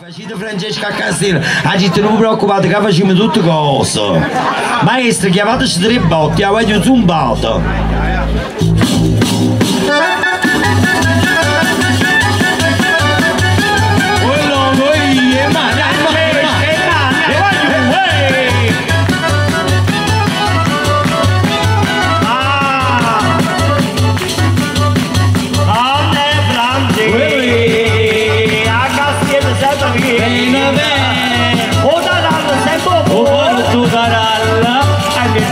Facite Francesca a Castello, ha ah, non vi preoccupate che facciamo tutte cose. Maestro, chiamateci tre botti, avete ah, un zumbato.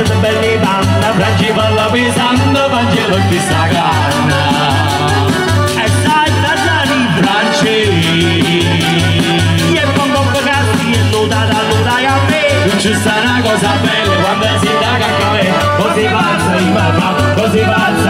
Brazil, Berlidan, Brajiva, Lovizan, Brajiva, Pisagan. Esai, Tazari, Branche. E poco ragazzi, e nuda da nuda a me. Ci sarà cosa bella, quando si daga a me. Così balza il papà, così balza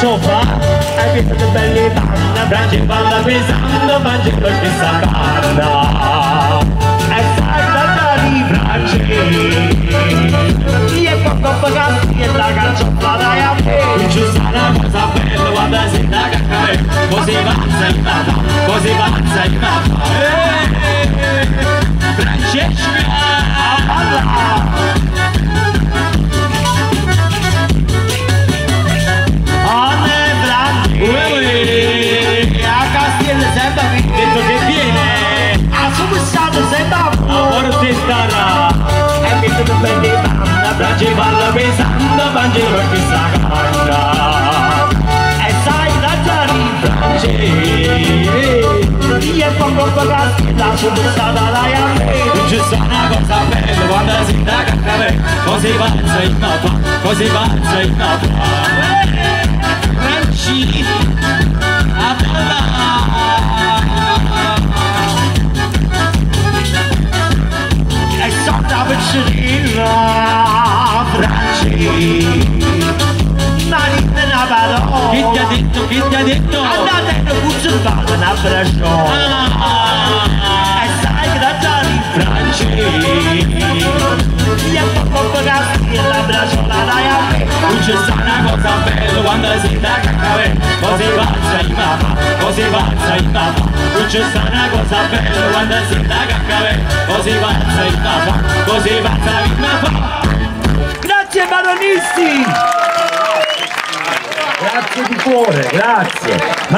sopa Hai visto belli banda Braci balla pesando Mangi con questa banda È salta dai bracci Chi è poco pagati E la canciotta dai a me Giù sarà cosa bella Guarda se la cacare Così pazza il papà Così pazza il papà eh, eh, eh, Francesca a ballare Bende banda Brace balla pesando Mangi perché sta canna E sai la giari Brace Lì è poco pagati La sottostata la iamme Ci sta una cosa bella Quando si da cacca Così pazza il nota Così pazza il nota detto Andate e puzzervate un abbraccio ah. E sai grazie in francese Gli appappa casti e l'abbraccio la dai a me Non c'è sta una cosa bella quando si dà cacave Così faccia in papà, così faccia in papà Non c'è una cosa bella quando si dà cacave Così faccia in papà, così faccia in papà Grazie baronisti! grazie di cuore, grazie.